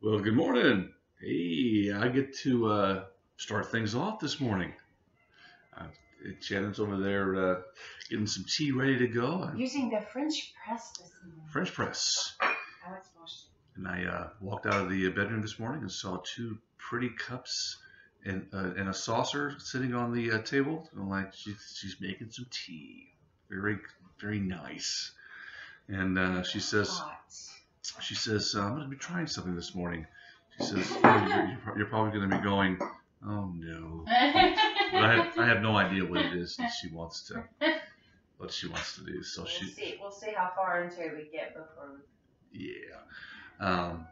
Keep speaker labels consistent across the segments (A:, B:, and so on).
A: Well, good morning. Hey, I get to uh, start things off this morning. Uh, Shannon's over there uh, getting some tea ready to go.
B: Using the French press this morning.
A: French press.
B: How it's washed.
A: And I uh, walked out of the bedroom this morning and saw two pretty cups and, uh, and a saucer sitting on the uh, table. And I'm like, she's, she's making some tea. Very, very nice. And uh, she says,
B: Hot.
A: She says, uh, I'm going to be trying something this morning. She says, "Oh, you're, you're, you're probably going to be going, oh no. But I have, I have no idea what it is that she wants to, what she wants to do. So
B: we'll
A: she,
B: see. We'll see how far into it we get before we.
A: yeah. Um,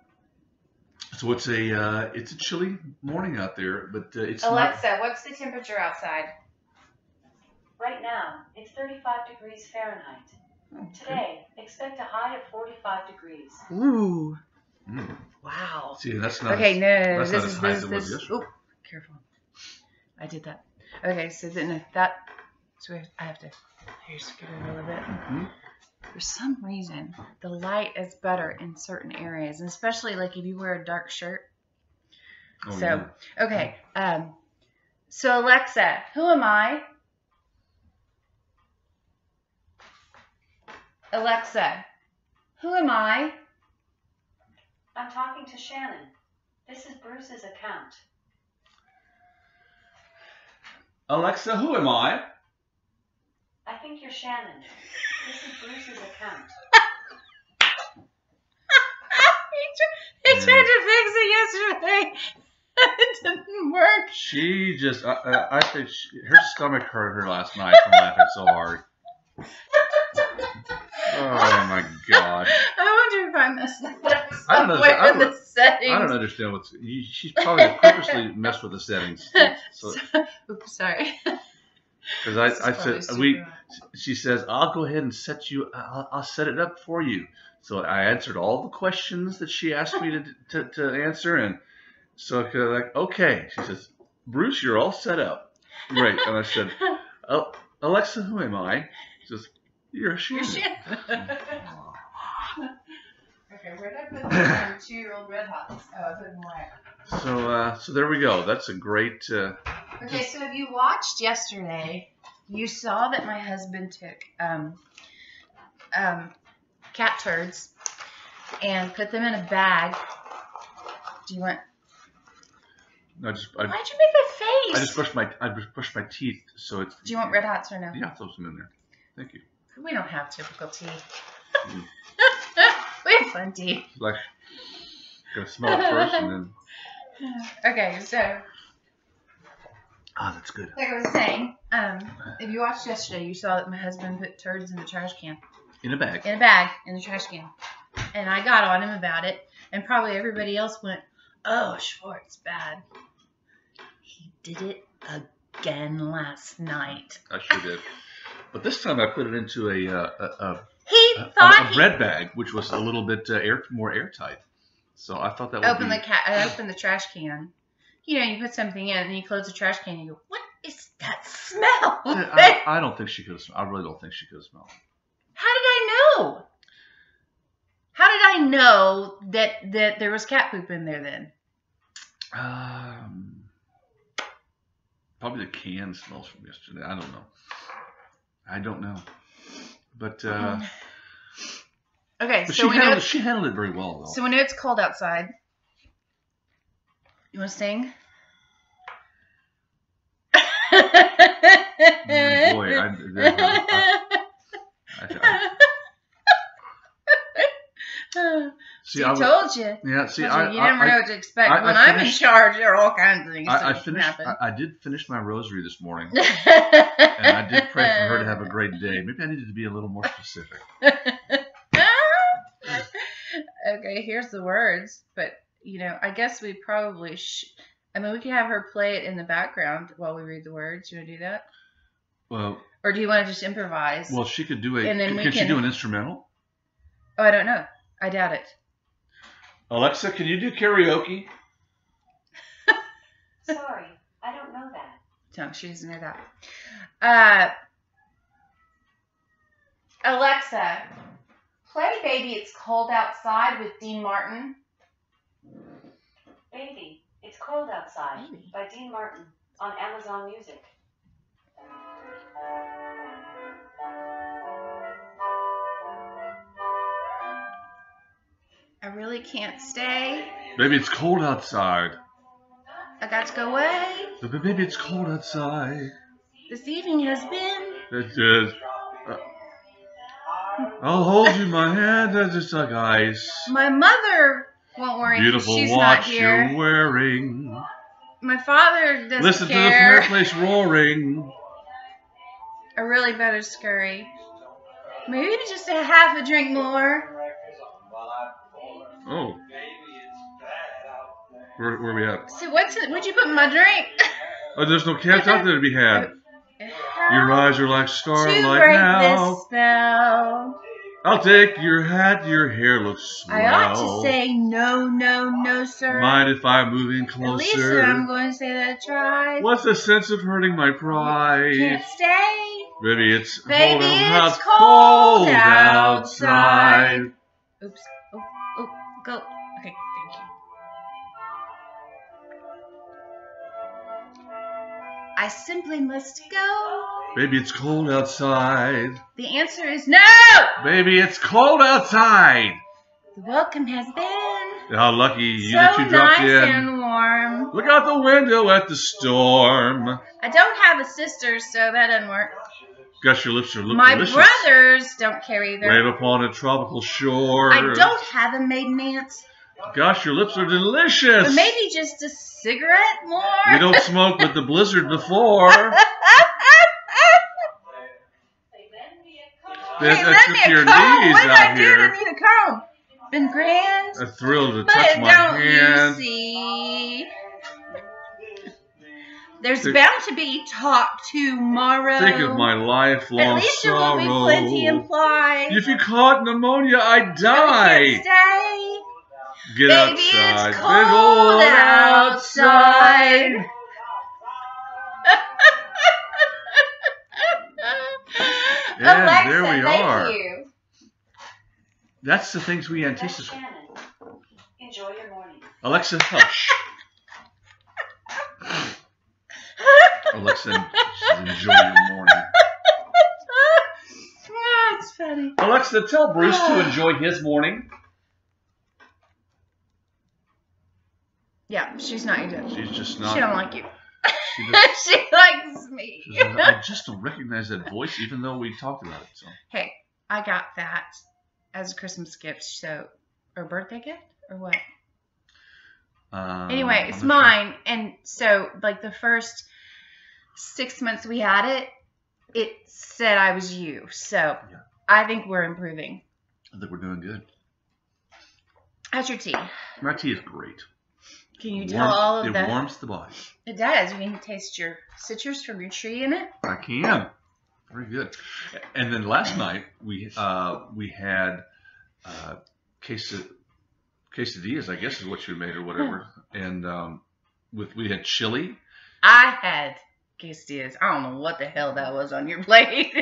A: so it's a, uh, it's a chilly morning out there, but uh, it's not.
B: Alexa, what's the temperature outside?
C: Right now, it's 35 degrees Fahrenheit. Today, expect a high of 45 degrees.
B: Ooh.
A: Mm.
B: Wow.
A: See, that's not.
B: Okay, no, no, no.
A: that's
B: This
A: not
B: is
A: as high
B: this
A: as
B: is
A: it was
B: this.
A: yesterday.
B: Oop, careful. I did that. Okay, so then if that, so we have, I have to here scoot it a little bit.
A: Mhm.
B: For some reason, the light is better in certain areas, and especially like if you wear a dark shirt.
A: Oh,
B: so
A: yeah.
B: okay, um, so Alexa, who am I? Alexa, who am I?
C: I'm talking to Shannon. This is Bruce's account.
A: Alexa, who am I?
C: I think you're Shannon. This is Bruce's account.
B: he mm. tried to fix it yesterday. it didn't work.
A: She just, I, I, I think she, her stomach hurt her last night from laughing so hard. Oh my god.
B: I wonder if I messed that up
A: I don't know, I
B: in the
A: don't-
B: settings.
A: I don't understand what's. You, she's probably purposely messed with the settings. So,
B: Oops, sorry.
A: because I, I said we, she says I'll go ahead and set you. I'll, I'll set it up for you. So I answered all the questions that she asked me to to, to answer, and so like okay. She says, Bruce, you're all set up. Great. And I said, oh, Alexa, who am I? She says, you're a
B: You're shit. okay, where did I put the two-year-old red hots? Oh, I put them away.
A: So uh, so there we go. That's a great. Uh,
B: Okay, so if you watched yesterday, you saw that my husband took um, um, cat turds and put them in a bag. Do you want?
A: I just I,
B: Why'd you make that face?
A: I just brushed my I just brushed my teeth, so it's.
B: Do you want red hots or no?
A: Yeah, throw some in there. Thank you.
B: We don't have typical tea.
A: Mm.
B: we have fun tea.
A: Like, gotta smell it first, and then.
B: Okay, so
A: Ah, that's good.
B: like I was saying, um, if you watched yesterday, you saw that my husband put turds in the trash can,
A: In a bag.
B: in a bag, in the trash can, and I got on him about it, and probably everybody else went, "Oh, Schwartz, bad." He did it again last night.
A: I sure did. But this time I put it into a uh, a, a,
B: He
A: a,
B: thought
A: a
B: he
A: bread bag, which was a little bit uh, air more airtight. So I thought that would be.
B: the cat. I opened the trash can. You know, you put something in, and then you close the trash can, and you go, "What is that smell?"
A: I, I don't think she could have. I really don't think she could have smelled.
B: How did I know? How did I know that that there was cat poop in there then?
A: Um, probably the can smells from yesterday. I don't know. I don't know. But uh,
B: Okay,
A: but
B: so
A: she
B: we
A: handled
B: it's,
A: she handled it very well though.
B: so we know it's cold outside. You want to sing?
A: Mm, boy, I, I, I, I, see, I
B: told you.
A: yeah. See, I,
B: you,
A: I,
B: never
A: I,
B: know what to expect.
A: I-
B: when I'm in charge, there are all kinds of things
A: I, I
B: that can
A: finished.
B: happen.
A: I, I did finish my rosary this morning, and I did pray for her to have a great day. Maybe I needed to be a little more specific.
B: okay, here's the words, but you know, I guess we probably sh- I mean, we can have her play it in the background while we read the words. You want to do that,
A: Well,
B: or do you want to just improvise?
A: well, she could do a.
B: And then
A: Can,
B: we
A: can she do an instrumental?
B: oh, I don't know. I doubt it.
A: Alexa, can you do karaoke?
C: Sorry, I don't know that.
B: No, she doesn't know that. Uh, Alexa, play "Baby It's Cold Outside" with Dean Martin.
C: Baby, It's Cold Outside
B: Baby.
C: by Dean Martin on Amazon Music.
B: I really can't stay.
A: Baby, it's cold outside.
B: I got to go away.
A: But Baby, it's cold outside.
B: This evening has been.
A: It. Uh, I'll hold you, my hand, that's just like ice.
B: My mother won't worry.
A: Beautiful
B: she's not
A: watch
B: here.
A: you're wearing.
B: My father doesn't
A: Listen to the fireplace roaring.
B: I really better scurry. Maybe just a half a drink more.
A: Oh. Where, where we at?
B: So what's it? What'd you put in my drink?
A: Oh, there's no cats out there to be had. Your eyes are like
B: to
A: starlight
B: break
A: now.
B: this spell.
A: I'll take your hat, your hair looks swell.
B: I ought to say no, no, no, sir.
A: Mind if I move in closer?
B: At least
A: closer?
B: I'm going to say that I tried.
A: What's the sense of hurting my pride?
B: Can't stay.
A: Baby, it's
B: Baby,
A: cold out-
B: it's cold
A: outside.
B: Oops. I simply must go.
A: Baby, it's cold outside.
B: The answer is no.
A: Baby, it's cold outside.
B: The welcome has been
A: How lucky you
B: so
A: that you dropped
B: nice
A: in.
B: and warm.
A: Look out the window at the storm.
B: I don't have a sister, so that doesn't work.
A: Gosh, your lips are looking
B: My
A: delicious.
B: brothers don't care either.
A: Wave upon a tropical shore.
B: I don't have a maiden aunt,
A: Gosh, your lips are delicious.
B: but maybe just a cigarette more.
A: You don't smoke with the blizzard before.
B: Hey, lend me a comb. What did I do
A: here.
B: to need a comb? Been grand,
A: A thrill to
B: but
A: touch my
B: don't
A: hand.
B: you see? There's
A: Think-
B: bound to be talk tomorrow.
A: Think of my lifelong.
B: At
A: lifelong
B: least there will be plenty implied.
A: If you caught pneumonia, I'd die.
B: stay.
A: Get
B: Baby,
A: outside.
B: it's
A: Big
B: cold
A: old outside.
B: outside.
A: Yeah,
B: Alexa,
A: there we
B: thank
A: are.
B: you.
A: That's the things we anticipate.
C: Shannon. Enjoy your morning.
A: Alexa, hush. Alexa, enjoy your morning.
B: That's funny.
A: Alexa, tell Bruce to enjoy his morning.
B: Yeah, she's not it.
A: She's just not.
B: She don't like you.
A: she just-
B: she likes me.
A: she I just don't recognize that voice, even though we talked about it. So
B: hey, I got that as a Christmas gift, so or birthday gift or what?
A: um,
B: anyway, it's
A: not sure.
B: mine, and so like the first six months we had it, it said I was you. So
A: Yeah.
B: I think we're improving.
A: I think we're doing good.
B: How's your tea?
A: My tea is great.
B: Can you
A: Warms-
B: tell all of
A: it
B: the?
A: warms the body.
B: It does. You can taste your citrus from your tree in it.
A: I can. Very good. And then last night we uh, we had uh, quesad- quesadillas, I guess is what you made or whatever. And um, with we had chili.
B: I had quesadillas. I don't know what the hell that was on your plate.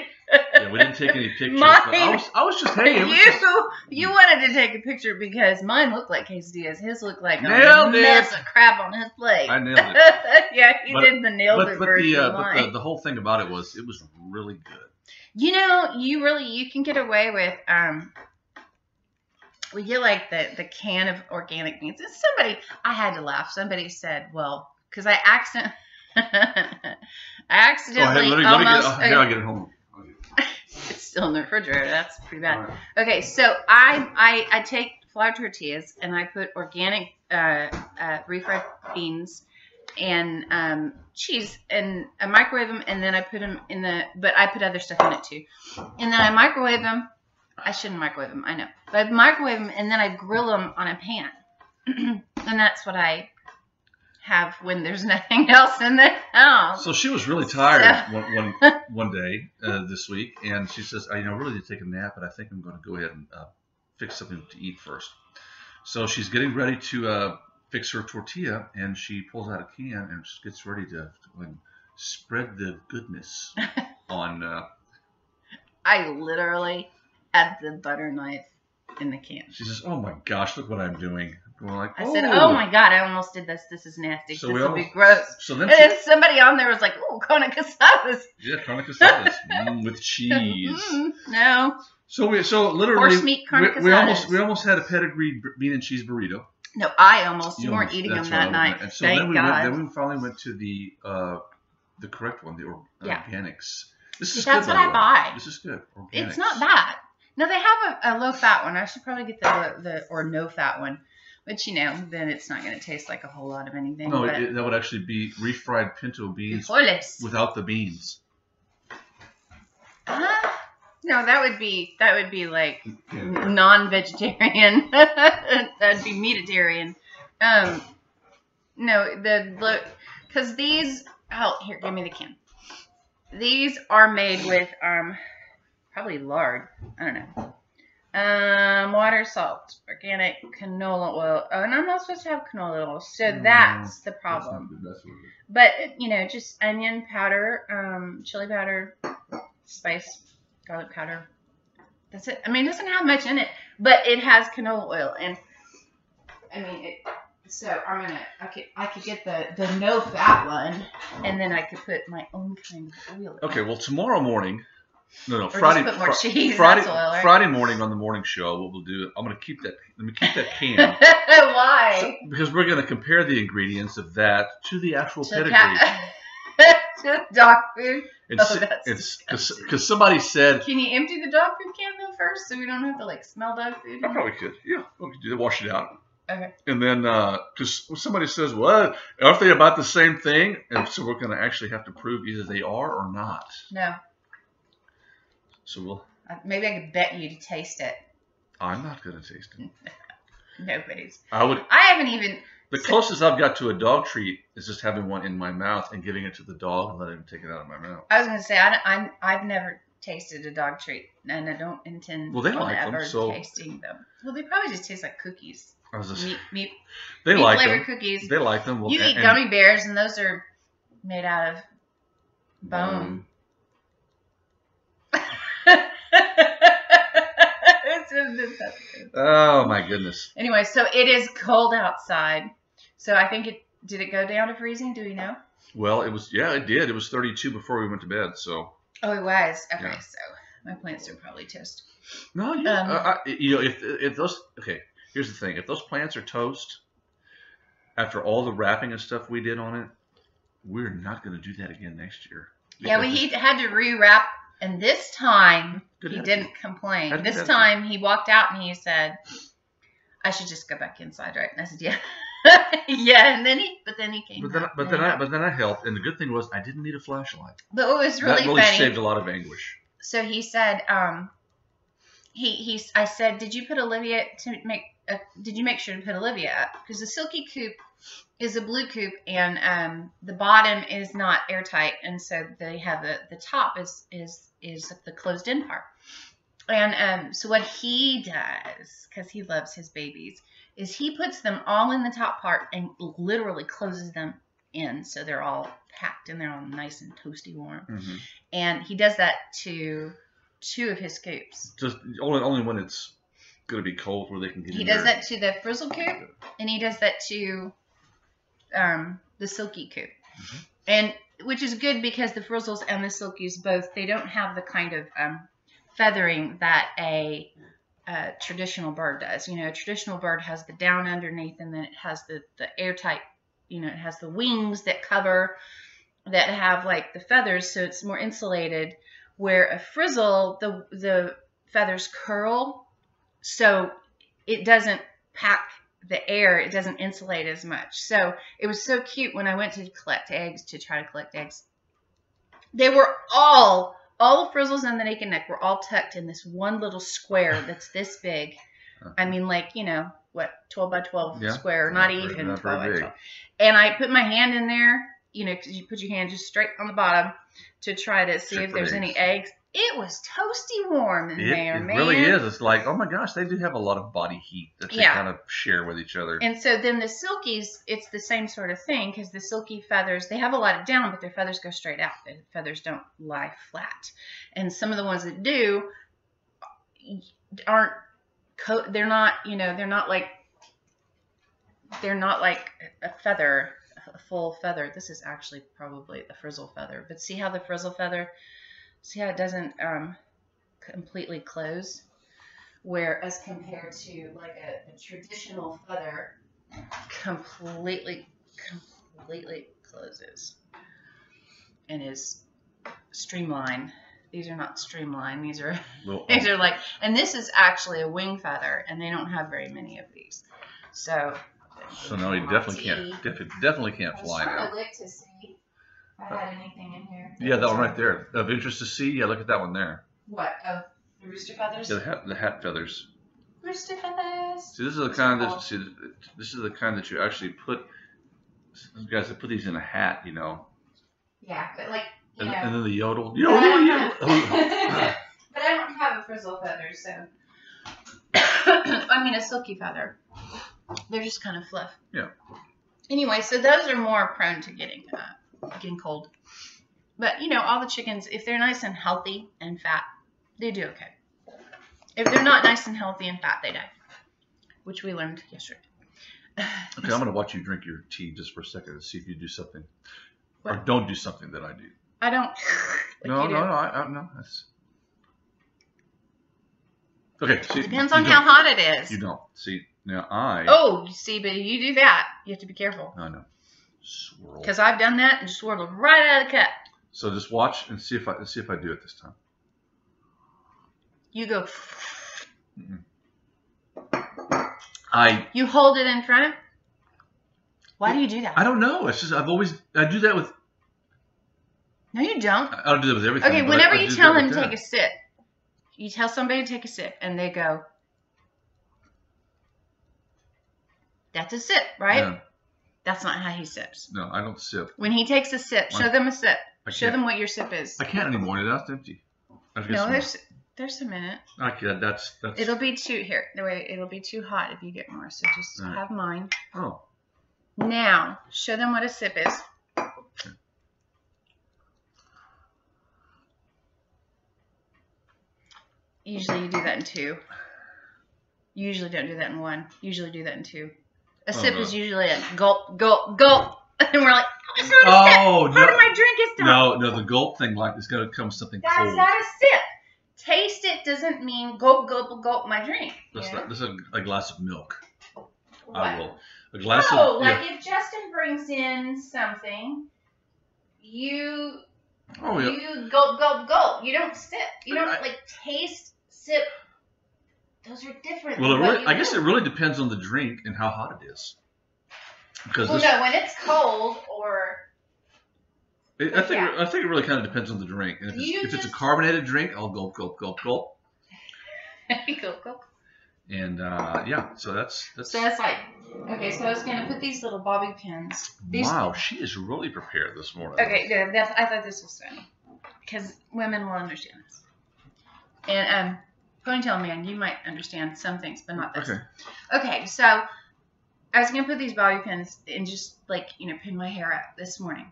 A: Yeah, we didn't take any pictures.
B: Mine-
A: I was I was just hey, it
B: you
A: just-
B: you wanted to take a picture because mine looked like quesadillas. His looked like a
A: Nailed
B: mess
A: it.
B: of crap on his plate.
A: I nailed it.
B: yeah, he
A: But-
B: did the nailed
A: But,
B: it
A: but
B: version
A: the, uh, but the the whole thing about it was it was really good.
B: You know, you really you can get away with um we get like the the can of organic beans. And somebody I had to laugh. Somebody said, "Well, because I accident I accidentally
A: let me, let me get,
B: almost
A: oh, here, I'll get it home.
B: It's still in the refrigerator. That's pretty bad.
A: Right.
B: Okay, so I I I take flour tortillas and I put organic uh, uh, refried beans and um, cheese and I microwave them and then I put them in the but I put other stuff in it too and then I microwave them. I shouldn't microwave them, I know, but I microwave them and then I grill them on a pan, and that's what I have when there's nothing else in the house.
A: So she was really tired one, one, one day uh, this week, and she says, "I you know really need to take a nap, but I think I'm going to go ahead and uh, fix something to eat first. So she's getting ready to uh, fix her tortilla, and she pulls out a can and just gets ready to, to spread the goodness on. Uh,
B: I literally had the butter knife in the can.
A: She says, "Oh my gosh, look what I'm doing." We're like,
B: I said, "Oh my god, I almost did this. This is nasty.
A: So
B: this will be gross."
A: So then,
B: And then somebody on there was like, "Oh, Kona casadas."
A: yeah, carne asadas mm, with cheese.
B: Mm, no,
A: So we, so literally,
B: horse meat
A: we, we almost we almost had a pedigree bean and cheese burrito.
B: No, I almost. You,
A: You
B: weren't
A: almost-
B: eating them that night.
A: And so
B: Thank
A: then we
B: God.
A: went, then we finally went to the uh, the correct one, the or,
B: Yeah.
A: organics. This is
B: That's
A: good.
B: what I buy.
A: This is good. Organics.
B: It's not bad. No, they have a, a low fat one. I should probably get the the or no fat one. But you know, then it's not going to taste like a whole lot of anything.
A: No, it, that would actually be refried pinto beans
B: frijoles.
A: without the beans.
B: Huh? No, that would be that would be like
A: Yeah.
B: non-vegetarian. That'd be meatitarian. Um, no, the look because these. Oh, here, give me the can. These are made with um, probably lard. I don't know. Um, water, salt, organic canola oil. Oh, and I'm not supposed to have canola oil, so
A: Mm,
B: that's the
A: That's
B: problem.
A: not good. That's what.
B: But you know, just onion powder, um, chili powder, spice, garlic powder. That's it. I mean, it doesn't have much in it, but it has canola oil, and I mean, it, so I'm gonna. I could I could get the the no fat one, and then I could put my own kind of oil.
A: Okay,
B: it.
A: well tomorrow morning, no, no,
B: Or
A: Friday,
B: just put more
A: Fri-
B: cheese.
A: Friday,
B: that's oil, right?
A: Friday morning on the morning show, what we'll do, I'm gonna keep that. Let me keep that can.
B: Why?
A: So- because we're going to compare the ingredients of that to the actual
B: To
A: pedigree.
B: cat- to dog food.
A: And
B: Oh,
A: si-
B: that's
A: it's because somebody said,
B: Can you empty the dog food can though first, so we don't have to like smell dog food?
A: I probably could. Yeah, we could do that, wash it out.
B: Okay.
A: And then, uh, because somebody says, "What? Aren't they about the same thing?" And so we're going to actually have to prove either they are or not.
B: No.
A: So we'll.
B: Uh, Maybe I could bet you to taste it.
A: I'm not going to taste it.
B: Nobody's.
A: I would.
B: I haven't even.
A: The closest I've got to a dog treat is just having one in my mouth and giving it to the dog and letting him take it out of my mouth.
B: I was gonna say I, I I've never tasted a dog treat, and I don't intend
A: Well, they like them,
B: ever
A: so-
B: tasting them. Well, they probably just taste like cookies,
A: I was just,
B: meat meat,
A: they
B: meat
A: like
B: flavored
A: them.
B: cookies.
A: They like them. Well,
B: you
A: and-
B: eat gummy bears, and those are made out of bone. It's just disgusting.
A: Oh my goodness.
B: Anyway, so it is cold outside. So I think it did it go down to freezing? Do we know?
A: Well, it was yeah, it did. It was 32 before we went to bed. So
B: Oh, it was. Okay,
A: Yeah.
B: so my plants are probably toast.
A: no, you,
B: Um,
A: uh, I, you know, if if those okay, here's the thing: if those plants are toast, after all the wrapping and stuff we did on it, we're not going to do that again next year.
B: Yeah, we had to rewrap, and this time
A: Good
B: he didn't complain. This time he walked out and he said, "I should just go back inside, right?" And I said, "Yeah, yeah." And then he, but then he came.
A: But then,
B: out,
A: but then I,
B: helped.
A: but then I helped, and the good thing was I didn't need a flashlight.
B: But what was really,
A: that really
B: funny.
A: saved a lot of anguish.
B: so he said, um, he he. I said, did you put Olivia to make? Uh, did you make sure to put Olivia up? Because the silky coop is a blue coop, and um, the bottom is not airtight, and so they have the the top is is is the closed in part. And um, so what he does, because he loves his babies, is he puts them all in the top part and literally closes them in, so they're all packed and they're all nice and toasty warm
A: hmm
B: and he does that to two of his scoops.
A: Just only only when it's going to be cold where they can get
B: He does
A: there.
B: that to the frizzle coop, and he does that to um, the silky coop,
A: Mhm.
B: and which is good because the frizzles and the silkies both they don't have the kind of um, feathering that a, uh traditional bird does. You know, a traditional bird has the down underneath, and then it has the the airtight. You know, it has the wings that cover that have like the feathers, so it's more insulated. Where a frizzle, the the feathers curl, so it doesn't pack the air. It doesn't insulate as much. So it was so cute when I went to collect eggs to try to collect eggs. They were all all the frizzles and the naked neck were all tucked in this one little square that's this big. I uh-huh. mean, like you know what, twelve by twelve
A: Yeah.
B: square,
A: Not
B: not, even
A: not
B: twelve
A: very
B: by
A: big.
B: twelve. And I put my hand in there, you know, because you put your hand just straight on the bottom to try to see
A: Check
B: if there's any eggs. It was toasty warm in
A: It,
B: there,
A: it
B: man.
A: really is. It's like, oh my gosh, they do have a lot of body heat that they
B: Yeah.
A: kind of share with each other.
B: And so then the silkies, it's the same sort of thing because the silky feathers, they have a lot of down, but their feathers go straight out. The feathers don't lie flat. And some of the ones that do aren't coat. They're not, you know, they're not like they're not like a feather, a full feather. This is actually probably a frizzle feather. But see how the frizzle feather, see how it doesn't um, completely close, where as compared to like a, a traditional feather, completely, completely closes and is streamlined. These are not streamlined. These are
A: Little-
B: these are like, and this is actually a wing feather, and they don't have very many of these. So.
A: so no, he definitely can't. Definitely, definitely can't
B: I was
A: fly
B: trying
A: now.
B: I had anything in here.
A: Yeah, that one right there. Of interest to see. Yeah, look at that one there.
B: What? Oh, the rooster feathers.
A: Yeah, the hat, the hat feathers.
B: Rooster feathers.
A: See, this is the
B: Those
A: kind
B: are
A: that
B: cool.
A: see, this is the kind that you actually put. Those guys that put these in a hat, you know,
B: Yeah, but like you
A: and,
B: know.
A: and then the yodel,
B: but
A: yodel,
B: I don't
A: yodel.
B: have- but I don't have a frizzle feather, so. I mean, a silky feather. They're just kind of fluff.
A: Yeah.
B: Anyway, so those are more prone to getting uh, getting cold. But you know, all the chickens, if they're nice and healthy and fat, they do okay. If they're not nice and healthy and fat, they die, which we learned yesterday.
A: Okay, I'm gonna watch you drink your tea just for a second and see if you do something, or don't do something that I do.
B: I don't. Like
A: no,
B: do.
A: no, no, I, I, no. That's okay. See,
B: Depends on how hot it is.
A: You don't see now. I
B: Oh, you see, but you do that, you have to be careful.
A: I know. Swirl.
B: Because I've done that and swirled right out of the cup.
A: So just watch and see if I see if I do it this time.
B: You go,
A: I
B: you hold it in front. Why do you do that?
A: I don't know. It's just I've always I do that with
B: No, you don't.
A: I don't do that with everything.
B: Okay, whenever
A: I, I
B: you
A: do
B: tell them to take
A: that.
B: a sip, you tell somebody to take a sip, and they go, "That's a sip, right?"
A: Yeah.
B: That's not how he sips.
A: No, I don't sip.
B: When he takes a sip, show
A: Why?
B: them a sip.
A: I
B: Show them what your sip is.
A: I can't anymore. That's empty. I have to get
B: No, there's there's a minute.
A: Okay, that's that's.
B: It'll be too here. No wait, it'll be too hot if you get more. So just
A: Alright.
B: have mine.
A: Oh,
B: Now, show them what a sip is. Usually you do that in two. You usually don't do that in one. Usually do that in two. A
A: Oh,
B: sip is uh-huh. usually a gulp, gulp, gulp. And we're like, oh, it's not a sip.
A: oh
B: Part of
A: no,
B: my drink is done.
A: no, no. The gulp thing, like, it's got to come something
B: That's
A: cold.
B: not a sip. Taste it doesn't mean gulp, gulp, gulp my drink.
A: That's not. This is a, a glass of milk.
B: What?
A: I will. A glass
B: Oh,
A: of.
B: like
A: yeah.
B: if Justin brings in something, you
A: Oh yeah.
B: you gulp gulp gulp. You don't sip. You don't
A: I-
B: like taste sip. Those are different.
A: Well, it
B: than what
A: really, I guess it really depends on the drink and how hot it is. Because
B: Well,
A: this,
B: no, when it's cold or
A: it, I think
B: yeah.
A: I think it really kind of depends on the drink. And if it's, if it's a carbonated drink, I'll gulp, gulp, gulp, gulp.
B: gulp gulp.
A: And uh, yeah, so that's that's.
B: So that's like okay. So I was gonna put these little bobby pins. These,
A: wow, she is really prepared this morning.
B: Okay, yeah, that's, I thought this was funny because women will understand this. And um, ponytail man, you might understand some things, but not this.
A: Okay.
B: Okay, so I was gonna put these bobby pins and just like you know pin my hair up this morning.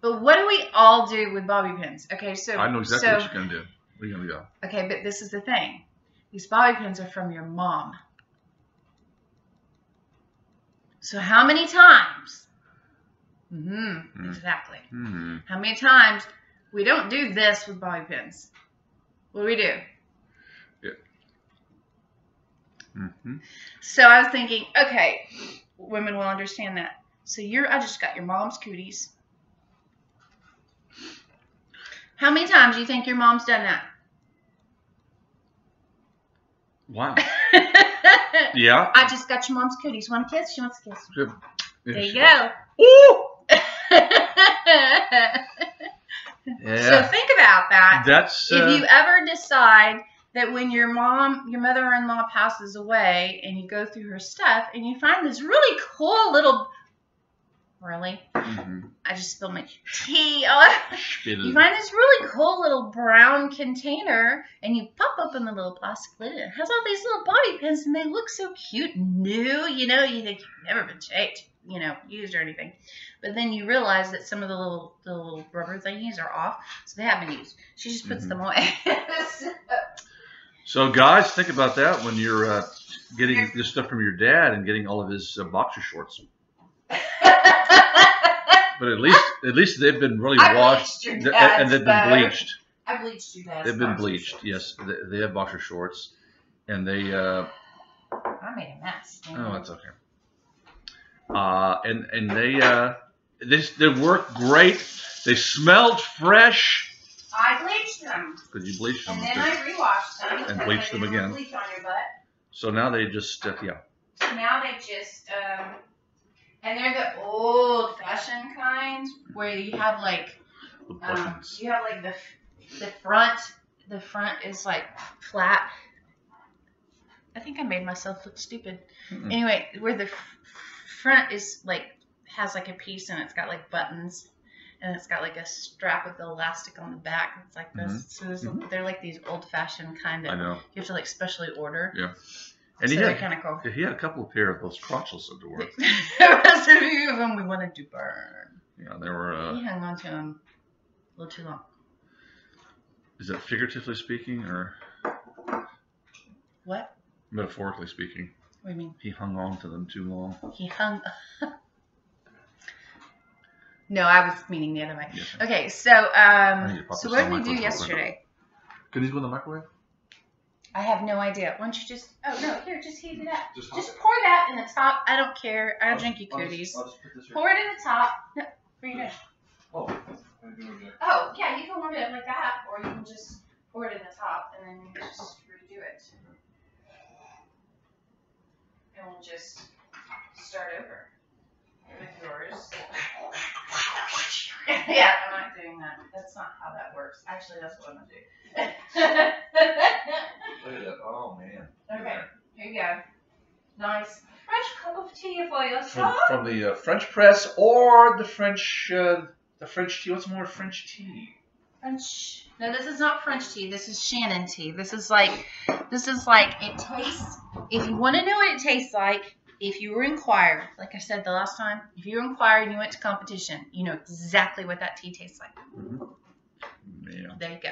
B: But what do we all do with bobby pins? Okay, so
A: I know exactly
B: so
A: what you're gonna do. Where you gonna go?
B: okay, but this is the thing: these bobby pins are from your mom. So how many times? Mm-hmm.
A: Mm.
B: Exactly.
A: Hmm.
B: How many times we don't do this with bobby pins? What do we do?
A: Hmm
B: So I was thinking, okay, women will understand that. So you're, I just got your mom's cooties. How many times do you think your mom's done that?
A: Wow. Yeah.
B: I just got your mom's cooties. Want a kiss? She wants a kiss.
A: Good.
B: There you go.
A: Ooh.
B: So think about that.
A: That's. Uh,
B: if you ever decide that when your mom, your mother-in-law passes away, and you go through her stuff, and you find this really cool little, really,
A: mhm.
B: I just spilled my tea. Oh, you find this really cool little brown container, and you pop open the little plastic lid, and it has all these little bobby pins, and they look so cute, and new. You know, you think you've never been shaped, you know, used or anything, but then you realize that some of the little the little rubber thingies are off, so they haven't been used. She just puts
A: Mhm.
B: them away.
A: So guys, think about that when you're uh, getting this stuff from your dad and getting all of his uh, boxer shorts. But at least, at least they've been really
B: I
A: washed
B: your
A: th- and they've been bleached.
B: I bleached you guys.
A: They've been bleached. Yes, they, they have boxer shorts, and they. Uh,
B: I made a mess.
A: oh, that's okay. Uh, and and they uh, they they work great. They smelled fresh
B: them,
A: because you bleached them.
B: and then. I rewashed them.
A: And bleached them again.
B: Bleach on your butt.
A: So now they just uh, yeah.
B: So now they just, um, and they're the old-fashioned kind where you have like,
A: The
B: um, you have like the the front. The front is like flat. I think I made myself look stupid.
A: Mm-mm.
B: Anyway, where the front is like has like a piece and it's got like buttons and it's got like a strap with elastic on the back. It's like this.
A: Mhm.
B: So there's,
A: Mhm.
B: they're like these old-fashioned kind
A: I
B: of
A: know.
B: you have to like specially order. Yeah.
A: And
B: so
A: he
B: they're
A: had
B: kind of cool.
A: he had a couple of pair of those crotchless that were
B: the rest of you of them we wanted to burn.
A: yeah they were. Uh,
B: he hung on to them a little too long.
A: is that figuratively speaking or
B: What?
A: metaphorically speaking?
B: What do you mean?
A: He hung on to them too long.
B: He hung. no, I was meaning the other way.
A: Yes.
B: Okay, so um, so what did we do
A: quick real quick.
B: yesterday?
A: Could these go in the microwave?
B: I have no idea. Why don't you just? Oh no, here, just heat it up.
A: Just,
B: Just pour that in the top. I don't care. I drink you cooties. Pour it in the top. No, what are you doing?
A: Oh,
B: Oh, yeah, you can warm it up like that, or you can just pour it in the top and then you just redo it. And we'll just start over with yours. yeah, I'm not doing that. That's not how that works. Actually, that's what I'm gonna do.
A: Look at that. Oh man.
B: okay, here you go. Nice. Fresh cup of tea for you,
A: From, from the uh, French press or the French uh, the French tea. What's more French tea?
B: French. No, this is not French tea. This is Shannon tea. This is like, this is like it tastes. If you want to know what it tastes like, if you were inquired, like I said the last time, if you were inquired and you went to competition, you know exactly what that tea tastes like.
A: Yeah.
B: There you go.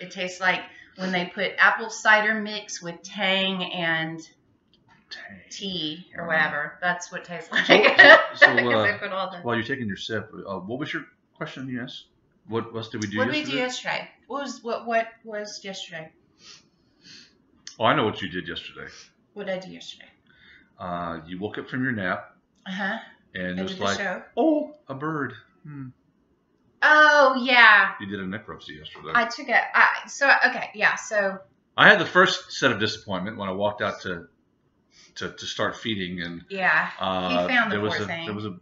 B: It tastes like when they put apple cider mix with tang and tea or whatever. That's what it tastes like.
A: So- so, uh,
B: they put all the.
A: While you're taking your sip, uh, what was your question? Yes. What else did we do
B: What did we
A: yesterday?
B: do yesterday? What was what what was yesterday?
A: Oh, I know what you did yesterday.
B: What did I do yesterday?
A: Uh, you woke up from your nap
B: Uh huh.
A: and it was like,
B: show.
A: oh, a bird. Hmm.
B: Oh yeah,
A: You did a necropsy yesterday.
B: I took a. I, so okay, yeah. So
A: I had the first set of disappointment when I walked out to to, to start feeding, and
B: yeah.
A: uh,
B: found the
A: there was
B: poor
A: a
B: thing.
A: there was a,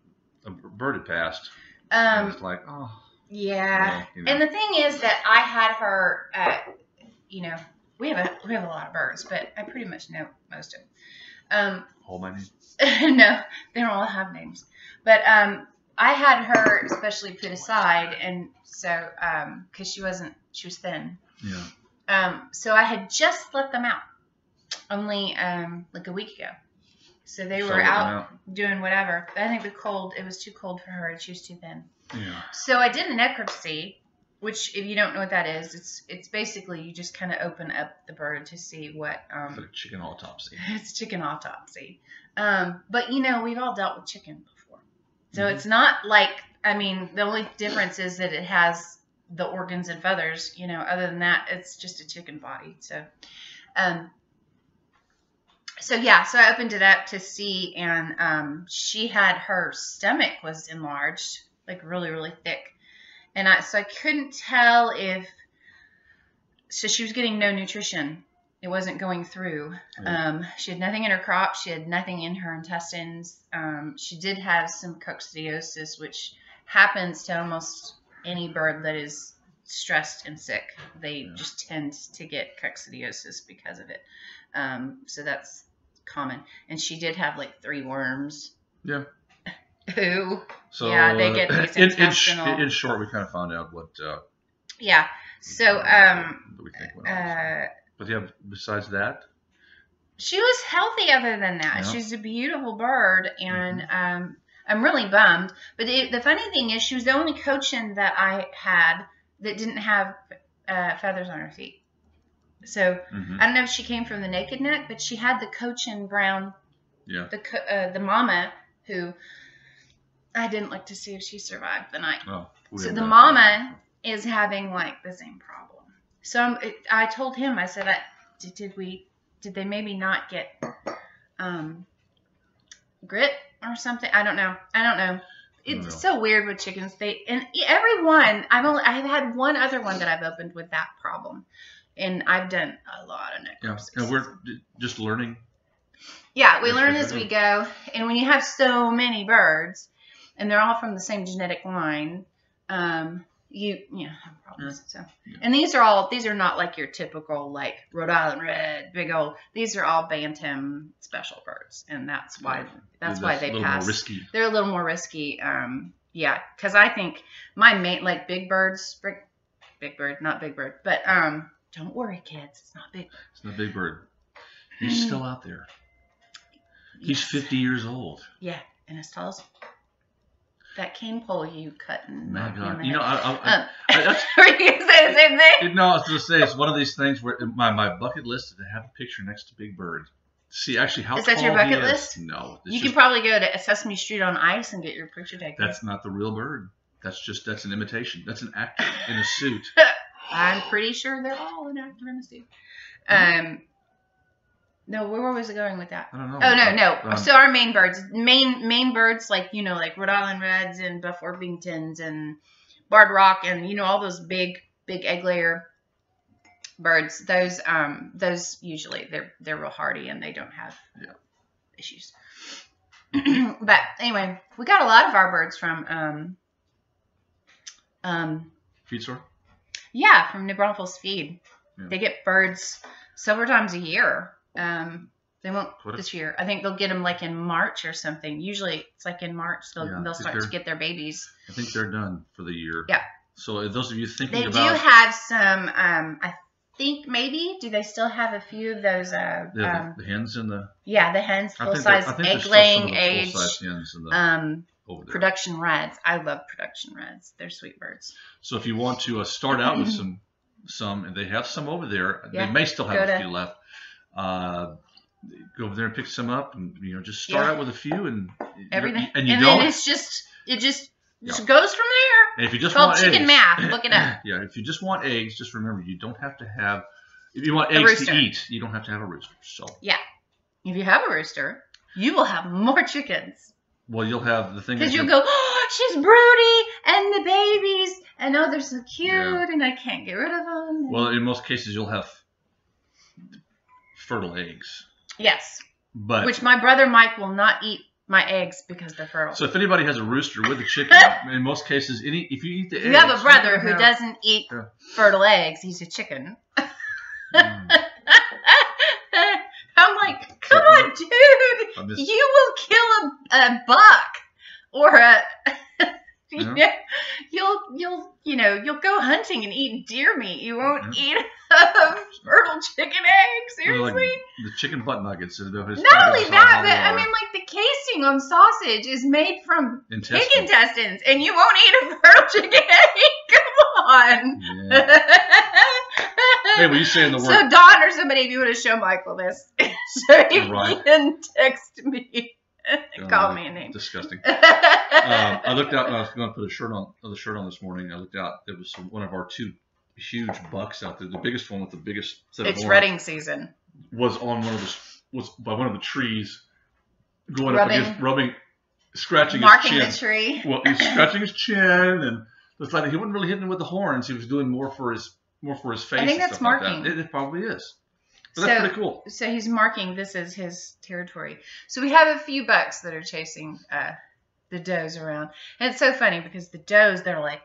A: a bird had passed. and
B: Um.
A: it's like, oh,
B: Yeah.
A: you know.
B: And the thing is that I had her. Uh, you know, we have a we have a lot of birds, but I pretty much know most of them.
A: Hold my name.
B: Um. no, they don't all have names, but um. I had her especially put aside, and so um, because she wasn't, she was thin.
A: Yeah.
B: Um, so I had just let them out only um, like a week ago. So they were
A: them
B: out doing whatever. I think the cold, it was too cold for her and she was too thin.
A: Yeah.
B: So I did a necropsy, which if you don't know what that is, it's it's basically you just kind of open up the bird to see what um,
A: chicken autopsy.
B: it's chicken autopsy. Um, but you know we've all dealt with chicken before, so
A: Mhm.
B: it's not like I mean the only difference is that it has the organs and feathers. You know, other than that, it's just a chicken body. So, um, so yeah, so I opened it up to see, and um, she had her stomach was enlarged, like really really thick, and I so I couldn't tell if so she was getting no nutrition. It wasn't going through.
A: Yeah.
B: Um, she had nothing in her crop. She had nothing in her intestines. Um, she did have some coccidiosis, which happens to almost any bird that is stressed and sick. They
A: Yeah.
B: just tend to get coccidiosis because of it. Um, so that's common. And she did have like three worms.
A: Yeah.
B: Ooh.
A: So
B: Yeah, they get
A: uh,
B: these
A: in, in, in short, we kind of found out what uh,
B: Yeah. So um,
A: we think went
B: uh,
A: but yeah, besides that,
B: she was healthy other than that.
A: Yeah.
B: She's a beautiful bird, and um, I'm really bummed. But it, the funny thing is, she was the only cochin that I had that didn't have uh, feathers on her feet. So
A: hmm
B: I don't know if she came from the Naked Neck, but she had the Cochin Brown,
A: Yeah.
B: the uh, the mama who I didn't look to see if she survived the night.
A: Oh,
B: So the mama is having like the same problem. So I'm, I told him, I said, I, did, did we, did they maybe not get um, grit or something? I don't know. I don't know. It's
A: know.
B: so weird with chickens. They and every one I've only I've had one other one that I've opened with that problem, and I've done a lot of
A: Yeah, and we're just learning.
B: Yeah, we learn as we go. And when you have so many birds, and they're all from the same genetic line, um, you you know have problems. So,
A: Yeah.
B: and these are all these are not like your typical like Rhode Island red, big old. These are all bantam special birds, and that's why that's why they
A: a
B: pass.
A: more risky.
B: They're a little more risky. Um, yeah, because I think my mate like big birds, big, big bird, not big bird, but um, don't worry, kids, it's not big.
A: It's not Big Bird. He's still out there. He's
B: Yes.
A: 50 years old.
B: Yeah, and as tall as that cane pole you cut and
A: My
B: knocked me in
A: God. You know,
B: head.
A: I, I,
B: Um,
A: I, that's,
B: were you gonna say the same thing?
A: no, I was going to say, it's one of these things where my, my bucket list is to have a picture next to Big Bird. See actually how
B: Is that your bucket list?
A: No.
B: You
A: just-
B: could probably go to Sesame Street on ice and get your picture taken.
A: that's not the real bird. That's just, that's an imitation. That's an actor in a suit.
B: I'm pretty sure they're all an actor in a suit. Um, no, where was it going with that?
A: I don't know.
B: Oh no, no.
A: Um,
B: so our main birds, main main birds, like you know, like Rhode Island Reds and Buff Orpingtons and Barred Rock, and you know all those big big egg layer birds. Those um those usually they're they're real hardy and they don't have
A: Yeah.
B: issues. but anyway, we got a lot of our birds from um um
A: feed store?
B: yeah from New Braunfels Feed.
A: Yeah.
B: They get birds several times a year. Um, they won't
A: What-
B: this year. I think they'll get them like in March or something. Usually it's like in March they'll
A: Yeah,
B: they'll start to get their babies.
A: I think they're done for the year.
B: Yeah.
A: So those of you thinking
B: They do
A: about
B: have some. Um, I think maybe do they still have a few of those? Uh,
A: the,
B: um,
A: the hens and the
B: yeah, the hens full size
A: I think there's
B: egg laying age.
A: full-size hens in the,
B: Um, production reds. I love production reds. They're sweet birds.
A: So if you want to uh, start out with some, some, and they have some over there,
B: Yeah,
A: they may still have a few left. Uh, go over there and pick some up, and you know, just start
B: Yeah.
A: out with a few, and
B: Everything,
A: and you
B: then
A: don't.
B: it's just it just, just
A: Yeah.
B: goes from there.
A: and if you just
B: called
A: want
B: chicken
A: eggs,
B: math. Look it up.
A: yeah, if you just want eggs, just remember you don't have to have. If you want
B: A
A: eggs
B: rooster.
A: to eat, you don't have to have a rooster. So, yeah,
B: If you have a rooster, you will have more chickens.
A: well, you'll have the thing.
B: Because you'll
A: you'll-
B: go, oh, she's broody, and the babies, and oh, they're so cute,
A: Yeah.
B: and I can't get rid of them.
A: Well, in most cases, you'll have fertile eggs,
B: yes,
A: but
B: which my brother Mike will not eat my eggs because they're fertile.
A: So if anybody has a rooster with a chicken, in most cases, any if you eat the
B: if
A: eggs,
B: you have a brother who
A: have-
B: doesn't eat
A: Yeah.
B: fertile eggs, he's a chicken.
A: Mm,
B: I'm like, come
A: So-
B: on, dude,
A: I miss-
B: you will kill a, a buck or a.
A: Yeah.
B: Yeah. You'll you'll you know you'll go hunting and eat deer meat. You won't
A: Mhm.
B: eat a fertile chicken egg.
A: they're like
B: Seriously.
A: the chicken butt nuggets.
B: Not only that, but I mean, like the casing on sausage is made from pig intestines, and you won't eat a fertile chicken egg. Come on.
A: Yeah. Hey, were you saying the word? so?
B: Don or somebody, if you want to show Michael this, so he
A: Right.
B: can text me, call
A: Uh,
B: me a name.
A: Disgusting. Um, I looked out. and I was going to put a shirt on, the shirt on this morning. I looked out. It was one of our two huge bucks out there. The biggest one with the biggest set
B: it's rutting season.
A: was on one of the was by one of the trees, going
B: Rubbing-
A: up against rubbing, scratching
B: Marking
A: his
B: the tree.
A: well, he's scratching his chin, and it's like he wasn't really hitting it with the horns. He was doing more for his more for his face.
B: I
A: think
B: that's
A: stuff like that.
B: marking.
A: It, it probably is. But that's
B: So-
A: pretty cool.
B: So he's marking this as his territory. So we have a few bucks that are chasing uh, the does around. And it's so funny because the does, they're like,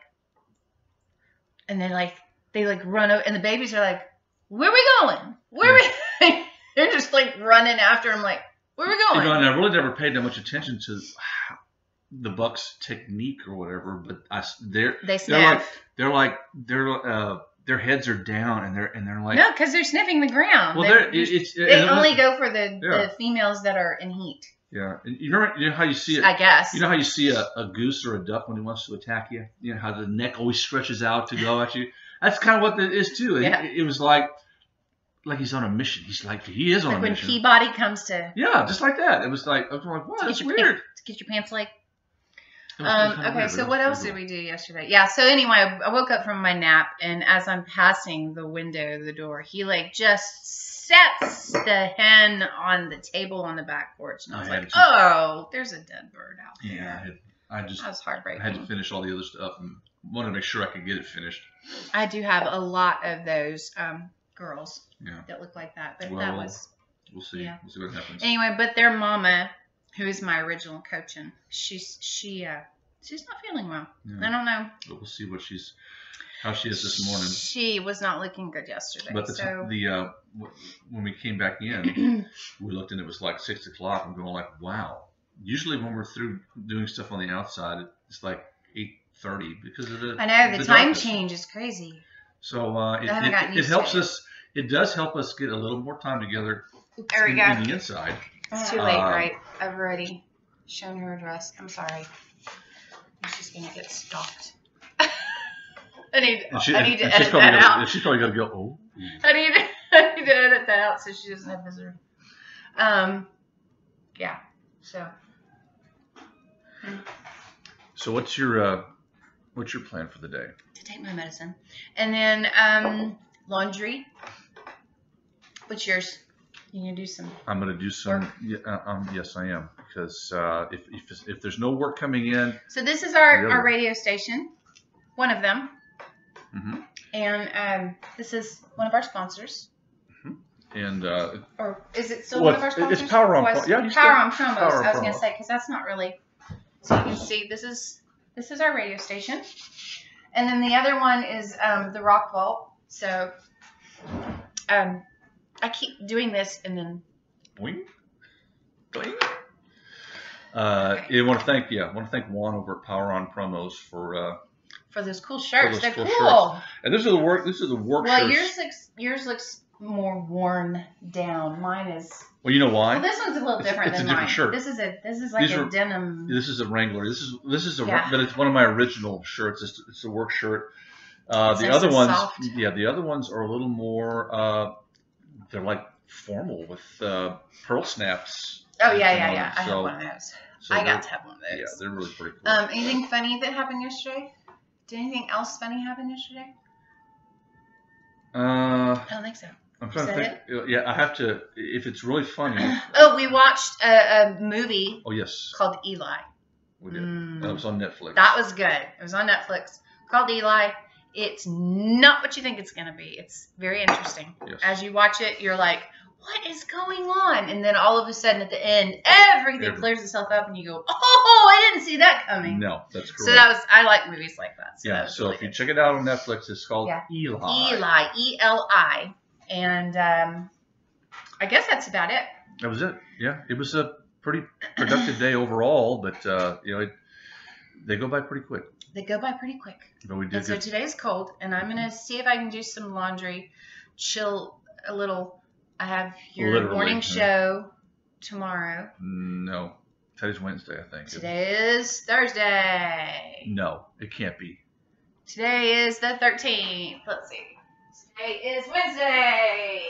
B: and they're like, they like run over, and the babies are like, where are we going? Where are we? they're just like running after him, like, where are we
A: You
B: going?
A: know, and I really never paid that much attention to the Bucks' technique or whatever, but I, they're
B: they
A: they're like they're like they're uh their heads are down and they're and they're like
B: no, because they're sniffing the ground.
A: well
B: They-
A: they're it, it's
B: they
A: it-
B: only go for the,
A: Yeah.
B: the females that are in heat,
A: yeah and you know you know how you see it
B: I guess.
A: You know how you see a, a goose or a duck when it wants to attack you? You know how the neck always stretches out to go at you? That's kind of what it is too. It-
B: Yeah.
A: It, it was like like he's on a mission. He's like he is on
B: Like
A: a
B: when
A: mission.
B: Peabody comes to,
A: yeah, just like that. It was like I was like, wow,
B: to
A: that's
B: your
A: weird.
B: pants, to get your pants like.
A: It was- it was
B: Um, okay, so what else did we do yesterday? Yeah, so anyway, I woke up from my nap, and as I'm passing the window the door, he like just sets the hen on the table on the back porch, and I was
A: I
B: like, oh, there's a dead bird out
A: Yeah, I,
B: there.
A: had, I just
B: That was
A: I had to finish all the other stuff and wanted to make sure I could get it finished.
B: I do have a lot of those um, girls
A: Yeah,
B: that look like that, but that was
A: we'll see.
B: Yeah.
A: We'll see what happens.
B: anyway. But their mama, who is my original Cochin, she's she uh she's not feeling well. I don't know.
A: But we'll see what she's how she is this morning.
B: She was not looking good yesterday.
A: But the,
B: so
A: the uh, w- when we came back in, we looked and it was like six o'clock. I'm going like, wow. Usually when we're through doing stuff on the outside, it's like eight thirty because of the.
B: I know the,
A: the
B: time
A: darkness.
B: change is crazy.
A: So uh, it,
B: I haven't gotten
A: it, it helps
B: it.
A: us. It does help us get a little more time together
B: There we
A: in,
B: go.
A: in the inside.
B: It's too late,
A: Um,
B: right? I've already shown her address. I'm sorry. She's gonna get stalked. I need.
A: She,
B: I need to
A: she's
B: edit
A: probably
B: that
A: gonna,
B: out.
A: she's probably gonna go, oh.
B: I need. To, I need to edit that out so she doesn't have visitors. Um. Yeah. So.
A: So what's your uh, what's your plan for the day?
B: to take my medicine, and then um laundry. What's yours? You gonna do some?
A: I'm gonna do some. Yeah, uh, um, yes, I am because uh, if, if if there's no work coming in,
B: So this is our our radio station, one of them,
A: mhm,
B: and um this is one of our sponsors.
A: and uh,
B: Or is it still
A: Well,
B: one of our sponsors?
A: it's Power On
B: Was-
A: yeah,
B: Power
A: still-
B: on promos.
A: Power
B: I was gonna say because that's not really. So you can see this is this is our radio station, and then the other one is um, the Rock Vault. So um, I keep doing this and then
A: boing, boing. Uh,
B: Okay.
A: I want to thank yeah, I want to thank Juan over at Power On Promos for uh,
B: for those cool shirts.
A: those
B: They're
A: cool
B: cool.
A: and this is the work. This is the work
B: Well,
A: shirts.
B: yours looks yours looks more worn down. Mine is.
A: Well, you know why?
B: Well, this one's a little
A: It's-
B: different
A: it's a different
B: mine.
A: shirt.
B: This is a this is like
A: These
B: a
A: are-
B: denim.
A: This is a Wrangler. This is this is a
B: Yeah.
A: but it's one of my original shirts. It's, it's a work shirt. Uh, the
B: nice
A: other ones,
B: soft.
A: yeah, the other ones are a little more. Uh, they're like formal with uh, pearl snaps.
B: Oh yeah, yeah, yeah. I have one of those.
A: so
B: I got to have one of those.
A: Yeah, they're really pretty cool.
B: Um, anything funny that happened yesterday? Did anything else funny happen yesterday?
A: uh,
B: I don't think so.
A: I'm trying to think. uh, Yeah, I have to. If it's really funny.
B: Oh, we watched a, a movie
A: Oh yes,
B: called Eli.
A: we did.
B: Mm.
A: That was on Netflix.
B: That was good. It was on Netflix. Called Eli. It's not what you think it's going to be. It's very interesting.
A: Yes.
B: As you watch it, you're like, what is going on? And then all of a sudden at the end, everything
A: Every-
B: clears itself up and you go, oh, I didn't see that coming.
A: No, that's correct.
B: So that was, I like movies like that. So
A: yeah.
B: was
A: So
B: really
A: if you
B: good.
A: check it out on Netflix, it's called
B: Yeah.
A: Eli.
B: Eli, E L I. And um, I guess that's about it.
A: That was it. Yeah, it was a pretty productive day overall, but uh, you know, it, they go by pretty quick.
B: They go by pretty quick.
A: But we did
B: And so today's cold, and I'm gonna see if I can do some laundry, chill a little. I have your
A: Literally,
B: morning show tomorrow.
A: No, today's Wednesday, I think.
B: Today is Thursday.
A: No, it can't be.
B: Today is the 13th. Let's see. Today is Wednesday.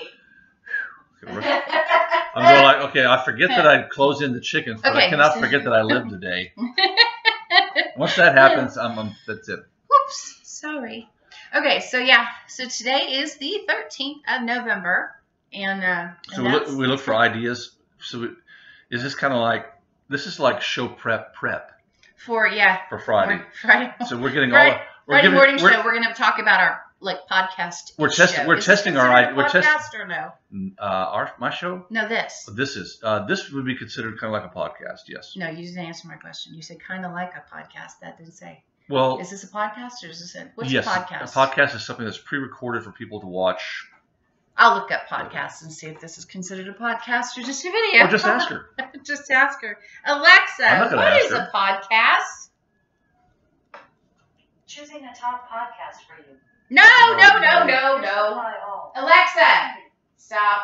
A: I'm going like, okay, I forget that I close in the chickens, but I
B: Okay.
A: cannot forget that I live today. Once that happens, I'm, I'm that's it.
B: Whoops, sorry. Okay, so yeah, so today is the 13th of November, and uh,
A: So
B: and
A: we look, we look for ideas. So we, is this kind of like this is like show prep prep
B: for yeah
A: for Friday?
B: Friday,
A: So we're getting
B: Friday,
A: all we're
B: Friday
A: giving,
B: morning
A: we're,
B: show. We're gonna talk about our like podcast.
A: We're testing-
B: show.
A: we're
B: Is
A: testing our
B: considered
A: i-
B: a
A: we're test-
B: podcast or no?
A: uh, our my show.
B: No, this.
A: This is uh, this would be considered kind of like a podcast. Yes.
B: No, you didn't answer my question. You said kind of like a podcast. That didn't say.
A: Well,
B: Is this a podcast or is this a what's
A: yes,
B: a podcast?
A: a podcast is something that's pre-recorded for people to watch,
B: I'll look up podcasts and see if this is considered a podcast or just a video.
A: or just ask her.
B: just ask her. Alexa,
A: I'm not gonna
B: what
A: ask
B: is
A: her.
B: a podcast?
C: Choosing a top podcast for you.
B: No, no, no,
A: no.
B: no, no.
C: Apply all.
B: Alexa, stop.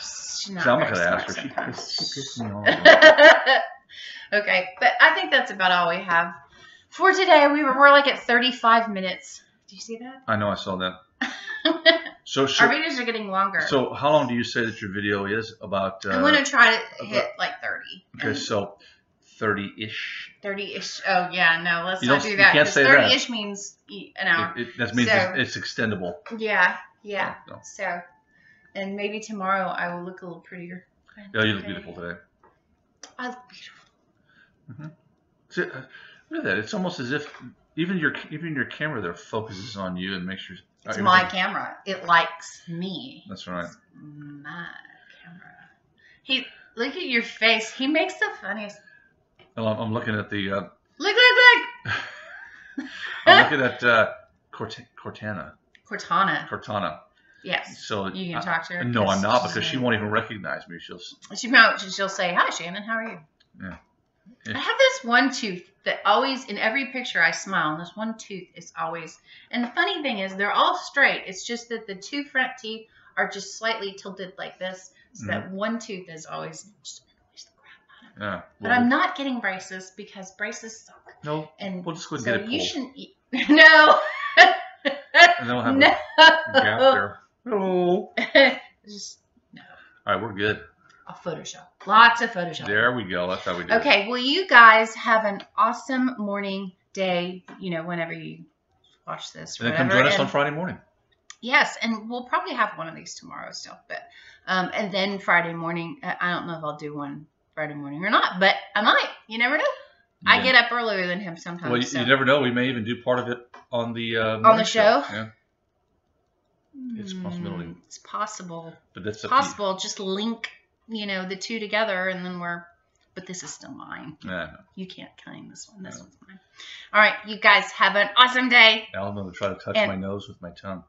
B: She's not
A: So
B: very
A: gonna ask her. She, she pissed me off.
B: okay, but I think that's about all we have for today. We were, we're like at 35 minutes. Do you see that?
A: I know. I saw that. So
B: Our videos are getting longer.
A: so how long do you say that your video is? About uh,
B: I'm gonna try to
A: about-
B: hit like 30.
A: okay, so thirty ish.
B: 30 ish. Oh yeah, no, let's
A: You
B: not
A: you
B: that.
A: can't
B: 'cause
A: say
B: 30
A: that.
B: ish means an hour.
A: It, it, that means
B: So-
A: it's, it's extendable.
B: Yeah, yeah.
A: No.
B: So, and maybe tomorrow I will look a little prettier.
A: Yeah, you look beautiful today.
B: I look beautiful.
A: See, uh, look at that. It's almost as if even your even your camera there focuses on you and makes sure.
B: It's
A: uh,
B: my camera. It likes me.
A: That's right.
B: It's my camera. He look at your face. He makes the funniest.
A: Well, I'm, I'm looking at the. Uh,
B: Look, look, look.
A: I'm looking at uh, Cort- Cortana.
B: Cortana.
A: Cortana.
B: Yes.
A: So
B: You can
A: I-
B: talk to her.
A: No, I'm not because she won't even recognize me. She'll.
B: She might. She'll say, "Hi, Shannon. How are you?"
A: Yeah.
B: I have this one tooth that always, in every picture, I smile, and this one tooth is always. And the funny thing is, they're all straight. It's just that the two front teeth are just slightly tilted like this, so that
A: Mm-hmm.
B: one tooth is always just annoys the crap out of me.
A: Yeah.
B: But
A: well,
B: I'm not getting braces because braces suck.
A: No.
B: And
A: We'll just go and
B: so
A: get it
B: you shouldn't. Eat. No.
A: And then we'll have
B: no.
A: a gap there. Oh.
B: just no.
A: All right, we're good.
B: a Photoshop. Lots of Photoshop.
A: There we go. That's how we do it.
B: Okay, well, you guys have an awesome morning, day, you know, whenever you watch this.
A: And then come join us on Friday morning.
B: Yes, and we'll probably have one of these tomorrow still. But um, and then Friday morning, I don't know if I'll do one Friday morning or not, but I might. You never know. I get up earlier than him sometimes.
A: Well, you,
B: so.
A: you never know. We may even do part of it on the uh,
B: the
A: morning
B: show?
A: Yeah, It's a possibility.
B: Mm, It's possible.
A: but that's up to you.
B: Possible. Just link, you know, the two together, and then we're. But this is still mine.
A: Yeah.
B: You can't claim this one. This one's mine. All right, you guys have an awesome day.
A: Now I'm to try to touch
B: And-
A: my nose with my tongue.